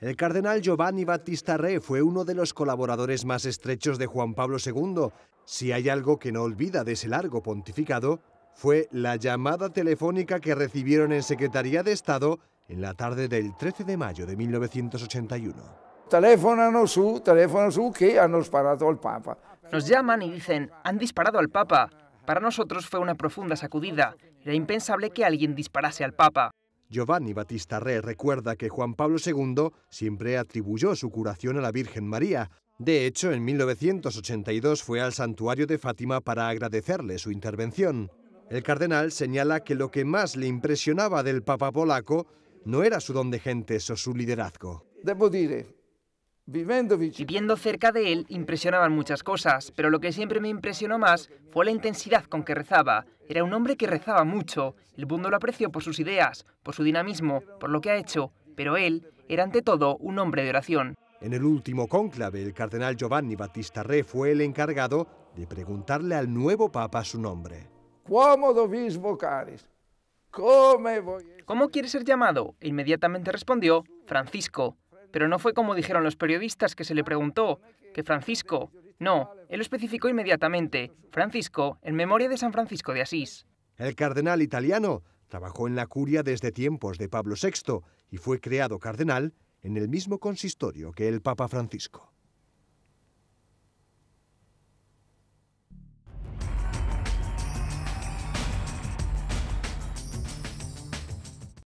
El cardenal Giovanni Battista Re fue uno de los colaboradores más estrechos de Juan Pablo II. Si hay algo que no olvida de ese largo pontificado, fue la llamada telefónica que recibieron en Secretaría de Estado en la tarde del 13 de mayo de 1981. Telefonano su, telefonano su que han disparado al Papa. Nos llaman y dicen, han disparado al Papa. Para nosotros fue una profunda sacudida. Era impensable que alguien disparase al Papa. Giovanni Battista Re recuerda que Juan Pablo II siempre atribuyó su curación a la Virgen María. De hecho, en 1982 fue al santuario de Fátima para agradecerle su intervención. El cardenal señala que lo que más le impresionaba del Papa polaco no era su don de gentes o su liderazgo. Debo dire, Viviendo cerca de él impresionaban muchas cosas, pero lo que siempre me impresionó más fue la intensidad con que rezaba. Era un hombre que rezaba mucho. El mundo lo apreció por sus ideas, por su dinamismo, por lo que ha hecho, pero él era ante todo un hombre de oración. En el último cónclave, el cardenal Giovanni Battista Re fue el encargado de preguntarle al nuevo papa su nombre. ¿Cómo quiere ser llamado? E inmediatamente respondió, Francisco. Pero no fue como dijeron los periodistas que se le preguntó, que Francisco. No, él lo especificó inmediatamente, Francisco, en memoria de San Francisco de Asís. El cardenal italiano trabajó en la curia desde tiempos de Pablo VI y fue creado cardenal en el mismo consistorio que el Papa Francisco.